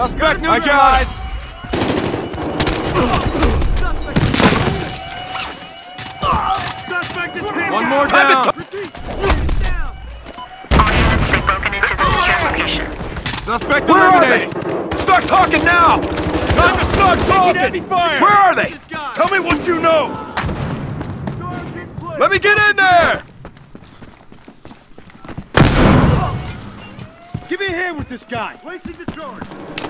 Suspect neutralized. Suspect is pinned One down. more down. All units have broken into the secure location. Suspect Where are they? eliminated. Start talking now! Time to start talking! Where are they? Tell me what you know! Storm in place. Let me get in there! Give me a hand with this guy. Placing the charge.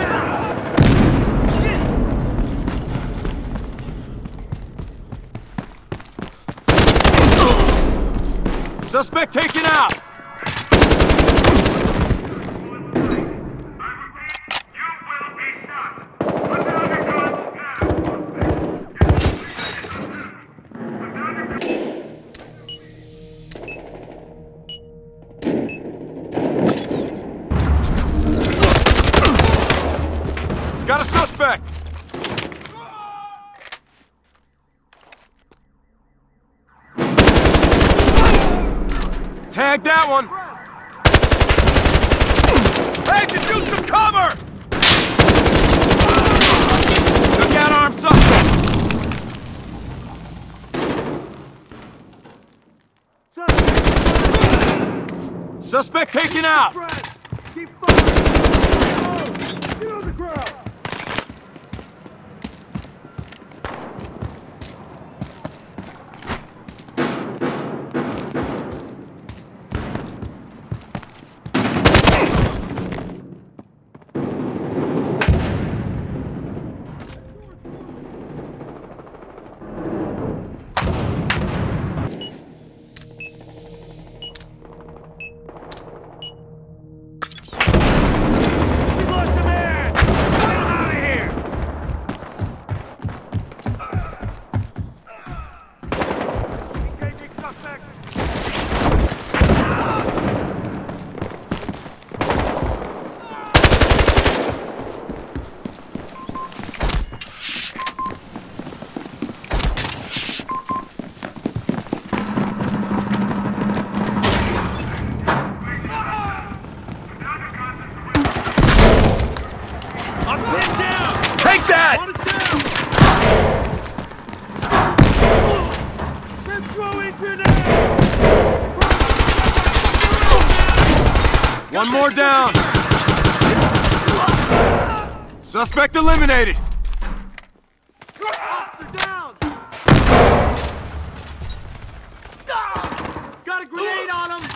Suspect taken out. Got a suspect! Tag that one. Hey, could use some cover! Took out armed suspect. Suspect taken out. One more down. Suspect eliminated. Officer down. Got a grenade on him.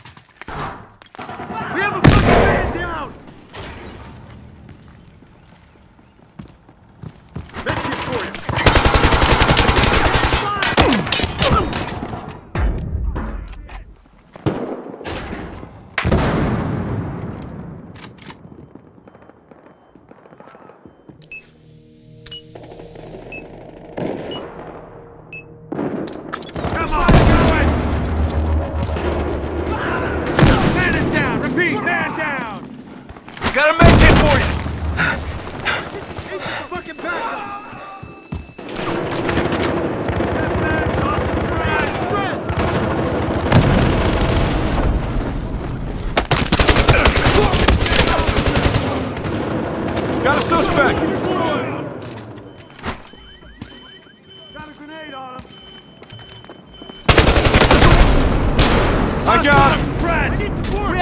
Got a medkit for you! Fucking backup. That man's off the ground. Got a suspect. Got a grenade on him. I got him. Press. We need support. We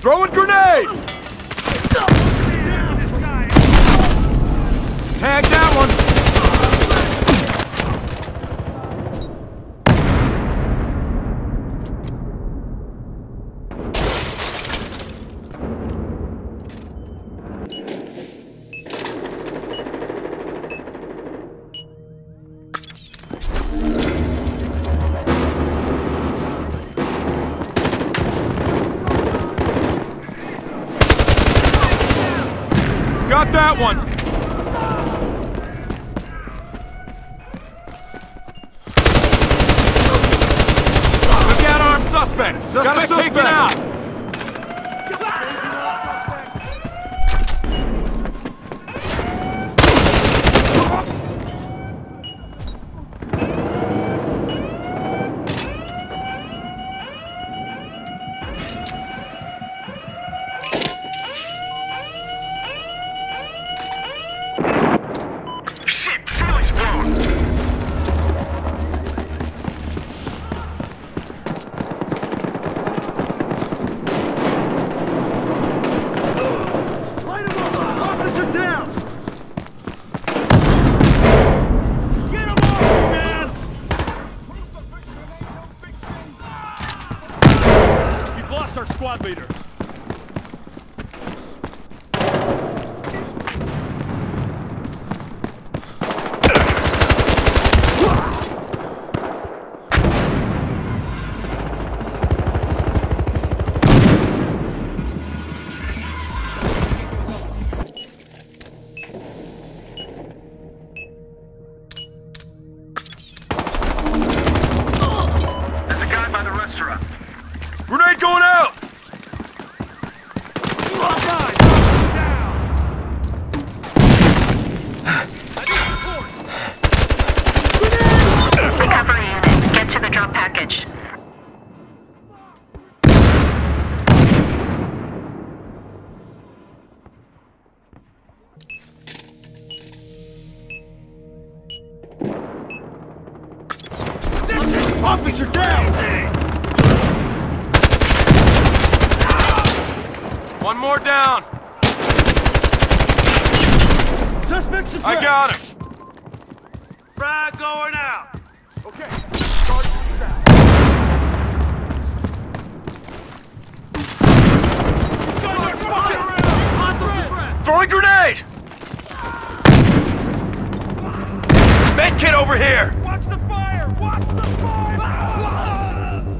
Throwing grenade! Down this. Tag that one! We got armed suspect. Suspect, a taken out. Package. Officer down! One more down! Suspects I got him! Frag going out! Okay. Throwing grenade! Med kit over here! Watch the fire! Watch the fire!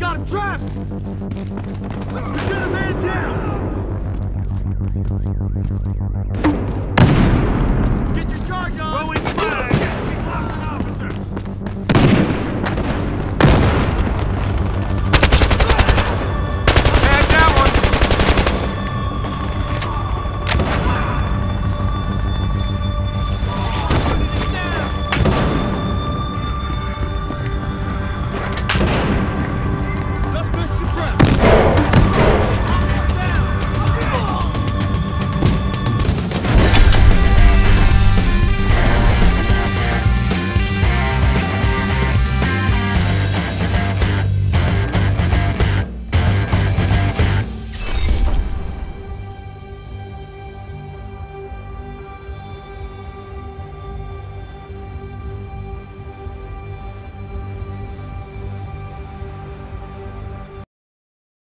Got him trapped! Get a man down!